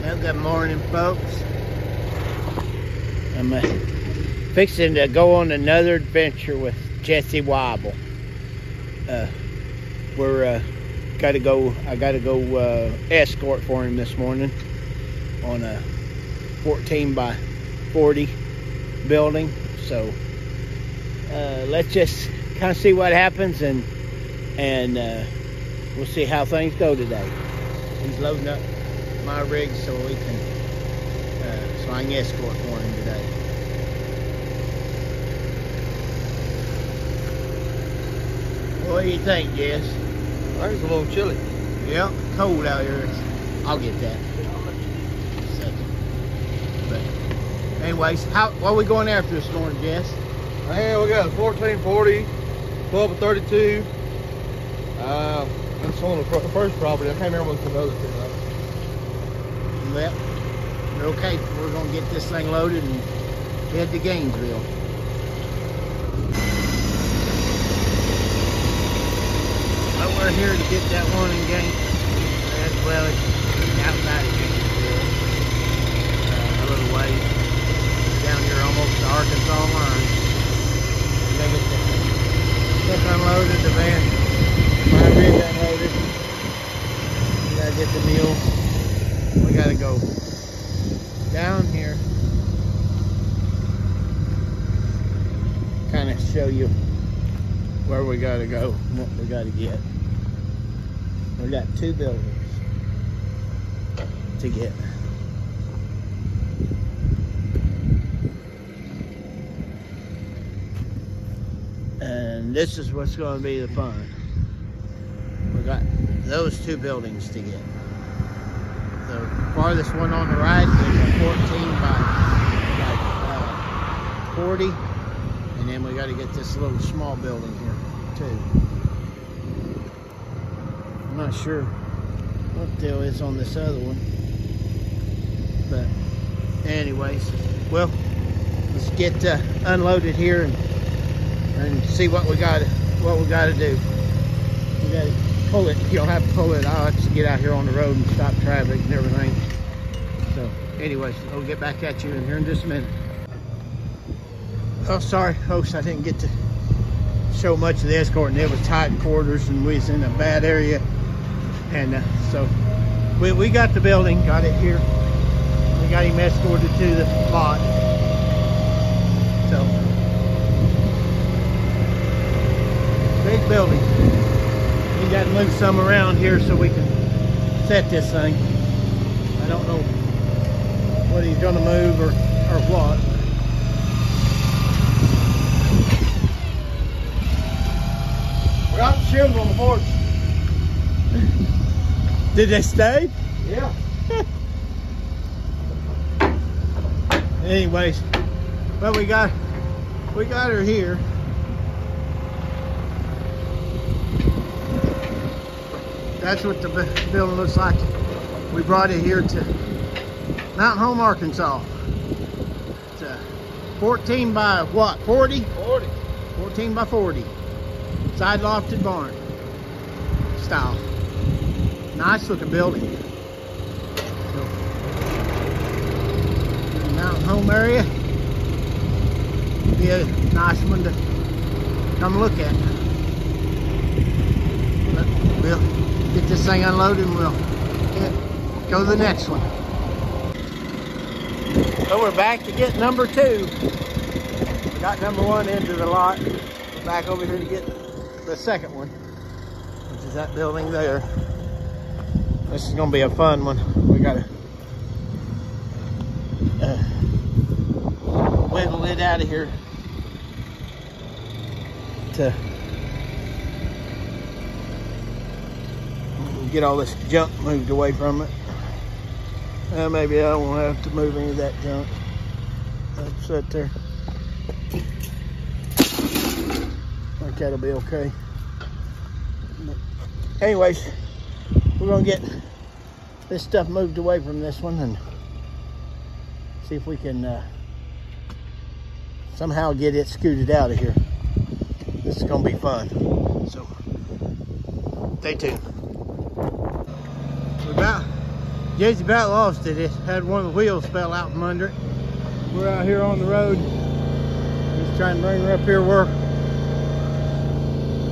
Well, good morning, folks. I'm uh, fixing to go on another adventure with Jesse Wyble. Uh, we're uh, got to go. I got to go uh, escort for him this morning on a 14 by 40 building. So uh, let's just kind of see what happens and and uh, we'll see how things go today. He's loading up my rig so we can uh, so I can escort for him today. What do you think, Jess? It's a little chilly. Yeah, cold out here. I'll get that. But anyways, how what are we going after this morning, Jess? Man, we got a 1440, 12 and 32. Uh, that's on the first property. I can't remember what's the other two. Well, we're okay. We're gonna get this thing loaded and head to Gainesville. But we're here to get that one in Gainesville. As well as outside of Gainesville. Uh, a little ways. Down here almost Arkansas line. We gotta get the truck unloaded, the van, my rig unloaded. We gotta get the mule we gotta go down here kind of show you where we gotta go what we gotta get. We got two buildings to get. And this is what's going to be the fun. We got those two buildings to get. The farthest one on the right is a 14 by, uh, 40 and then we got to get this little small building here too I'm not sure what the deal is on this other one but anyways well let's get uh, unloaded here and, and see what we got what we got to do we got to pull it. You don't have to pull it out. Just get out here on the road and stop traffic and everything. So, anyways, I'll get back at you in here in just a minute. Oh, sorry, folks, I didn't get to show much of the escort, and it was tight quarters, and we was in a bad area, and uh, so we we got the building, got it here. We got him escorted to the lot. So, big building we got to move some around here so we can set this thing. I don't know what he's going to move or, or what. We shims on the porch. Did they stay? Yeah. Anyways, well we got we got her here. That's what the building looks like. We brought it here to Mountain Home, Arkansas. It's a 14 by what? 40? 40. 14 by 40. Side lofted barn style. Nice looking building. Mountain home area. Be a nice one to come look at. But we'll get this thing unloaded and we'll go to the next one. So we're back to get number two. We got number one into the lot. We're back over here to get the second one, which is that building there. This is gonna be a fun one. We gotta uh, wiggle it out of here to get all this junk moved away from it. Uh, maybe I won't have to move any of that junk. That's right there. I think that'll be okay. But anyways, we're gonna get this stuff moved away from this one and see if we can uh, somehow get it scooted out of here. This is gonna be fun. So stay tuned. We're about Jesse about lost it. It had one of the wheels fell out from under it. We're out here on the road. Just trying to bring her up here where,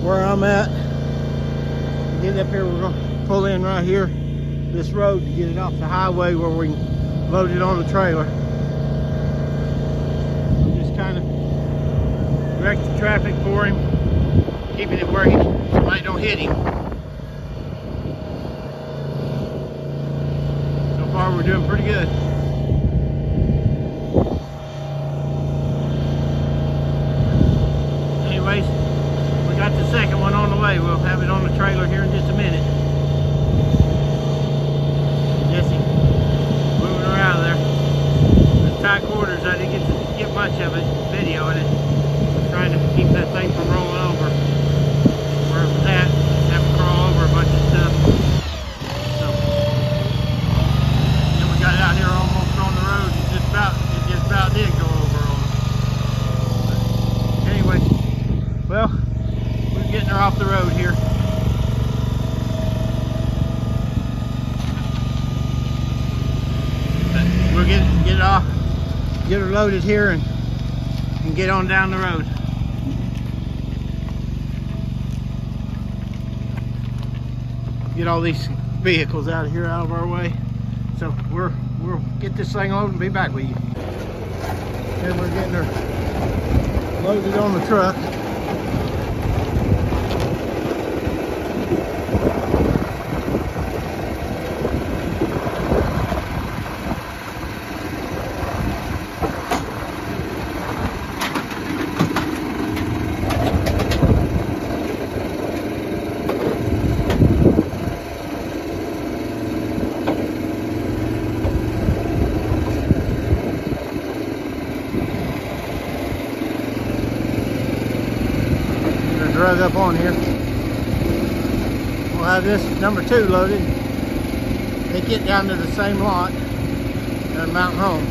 where I'm at. Get up here, we're gonna pull in right here, this road to get it off the highway where we can load it on the trailer. Just kind of direct the traffic for him, keeping it where he somebody don't hit him. So far we're doing pretty good. Anyways, we got the second one on the way. We'll have it on the trailer here in just a minute. Jesse, moving her out of there. The tight quarters, I didn't get to get much of it video in it. Trying to keep that thing from rolling over. Where it was at, have to crawl over a bunch of stuff. So, then we got out here almost on the road. It just about, it just about did go over on us. But anyway, well, we're getting her off the road here. But We'll get get it off, loaded here, and and get on down the road. Get all these vehicles out of here, out of our way. So we're we'll get this thing loaded and be back with you. And we're getting her loaded on the truck. Get her drug up on here. We'll have this number two loaded. They get down to the same lot uh, at Mountain Home.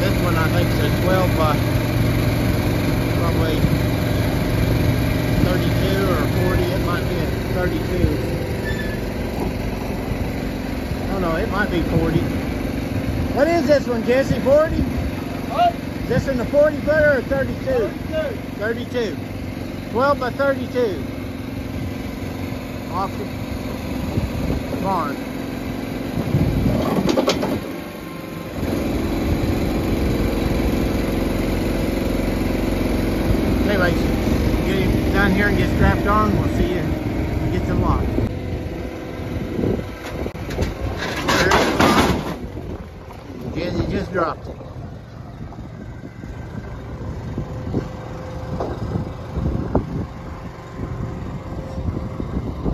This one I think is a 12 by probably 32 or 40. It might be a 32. Oh no, it might be 40. What is this one, Jesse? 40? What? Is this in the 40 footer or 32? 32. 12 by 32. Off the barn. Anyways, get him down here and get strapped on. We'll see you when he gets unlocked. There it is. Jesse just dropped it.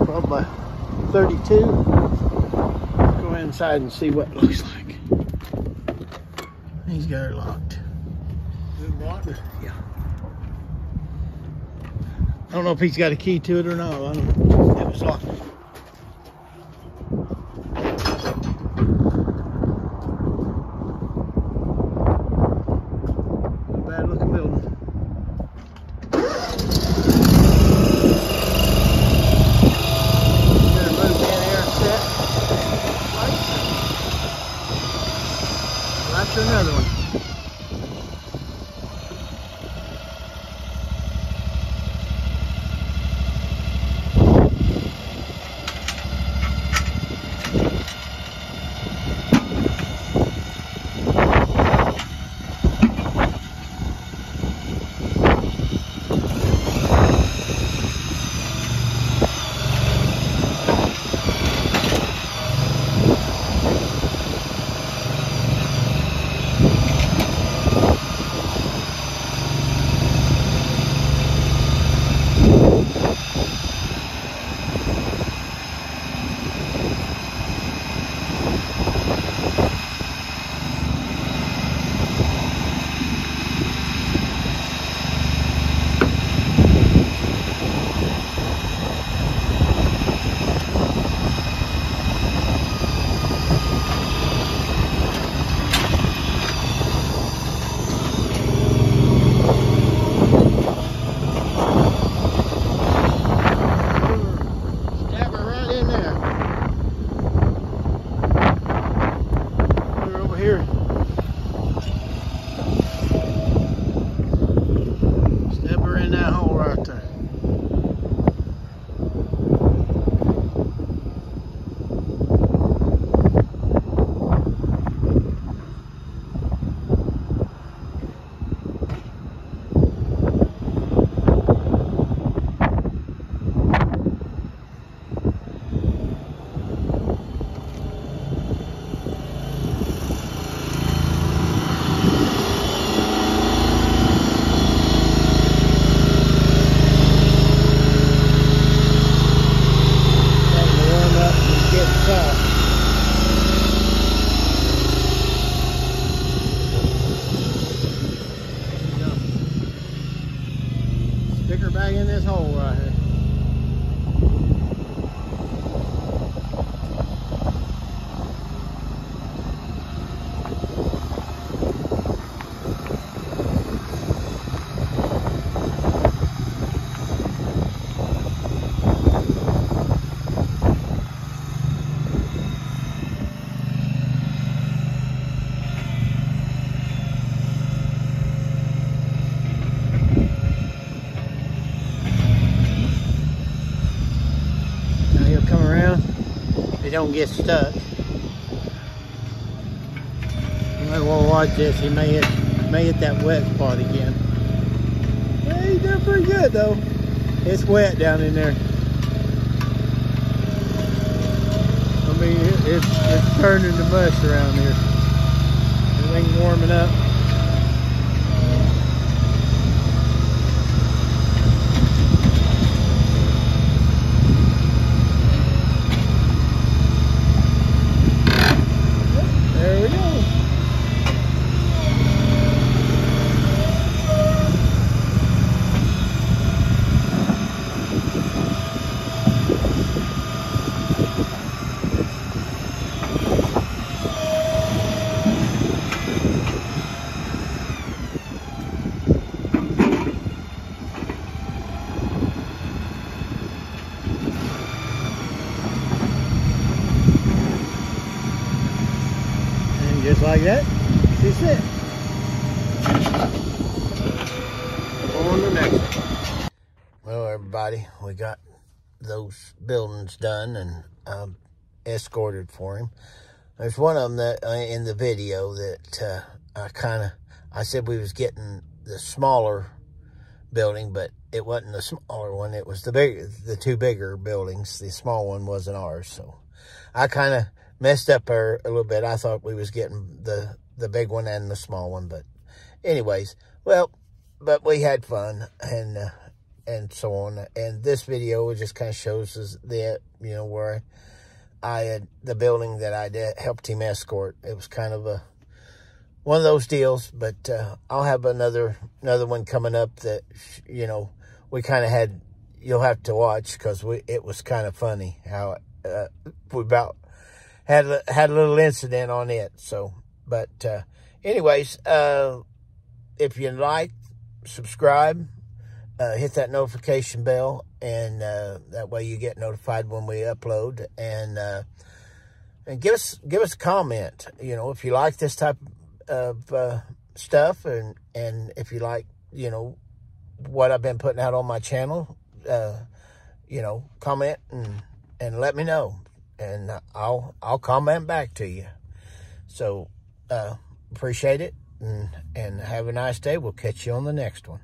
Twelve by thirty-two. Go inside and see what it looks like. He's got her locked. Yeah. I don't know if he's got a key to it or not. I don't know. It was locked. Don't get stuck. You want to watch this. He may hit, may hit that wet spot again. Yeah, he's doing pretty good though. It's wet down in there. I mean, it, it's it's turning to mush around here. Everything's warming up. There we go. And just like that, she's it. On the next. Well, everybody, we got those buildings done and um, escorted for him. There's one of them that uh, in the video that uh, I kind of I said we was getting the smaller building, but it wasn't the smaller one. It was the big, the two bigger buildings. The small one wasn't ours, so I kind of messed up her a little bit. I thought we was getting the the big one and the small one, but anyways, well, but we had fun and uh, and so on. And this video just kind of shows us that you know where I had the building that I did, helped him escort. It was kind of a one of those deals, but uh, I'll have another another one coming up that you know we kind of had. You'll have to watch because we it was kind of funny how uh, we about had a- had a little incident on it. So, but uh, anyways, uh, if you like, subscribe, uh, hit that notification bell, and uh, that way you get notified when we upload. And uh, and give us give us a comment. You know, if you like this type of uh, stuff, and and if you like, you know, what I've been putting out on my channel, you know, comment and and let me know, and I'll I'll comment back to you. So uh, appreciate it, and and have a nice day. We'll catch you on the next one.